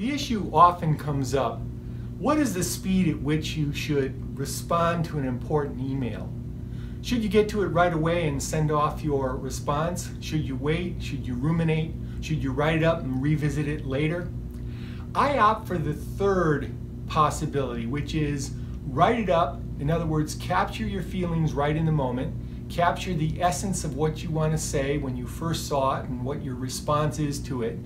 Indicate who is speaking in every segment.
Speaker 1: The issue often comes up. What is the speed at which you should respond to an important email? Should you get to it right away and send off your response? Should you wait? Should you ruminate? Should you write it up and revisit it later? I opt for the third possibility, which is write it up. In other words, capture your feelings right in the moment capture the essence of what you want to say when you first saw it and what your response is to it.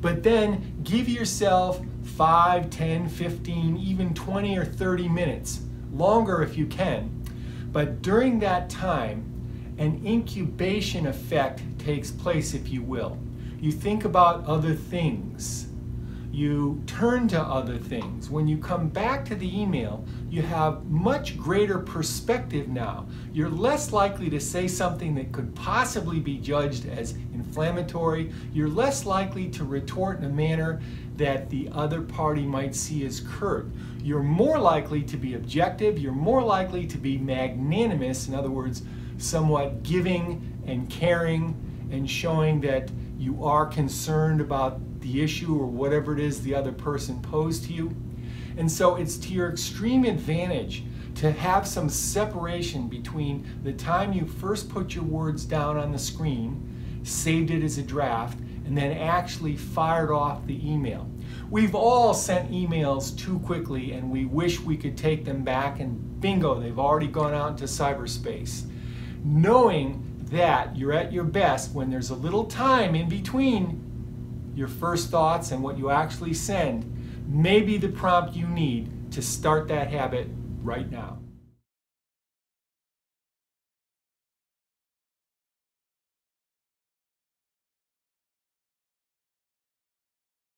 Speaker 1: But then give yourself 5, 10, 15, even 20 or 30 minutes, longer if you can. But during that time, an incubation effect takes place, if you will. You think about other things you turn to other things. When you come back to the email, you have much greater perspective now. You're less likely to say something that could possibly be judged as inflammatory. You're less likely to retort in a manner that the other party might see as curt. You're more likely to be objective. You're more likely to be magnanimous, in other words, somewhat giving and caring and showing that you are concerned about the issue or whatever it is the other person posed to you. And so it's to your extreme advantage to have some separation between the time you first put your words down on the screen, saved it as a draft, and then actually fired off the email. We've all sent emails too quickly and we wish we could take them back and bingo, they've already gone out into cyberspace. Knowing that you're at your best when there's a little time in between your first thoughts and what you actually send may be the prompt you need to start that habit right now.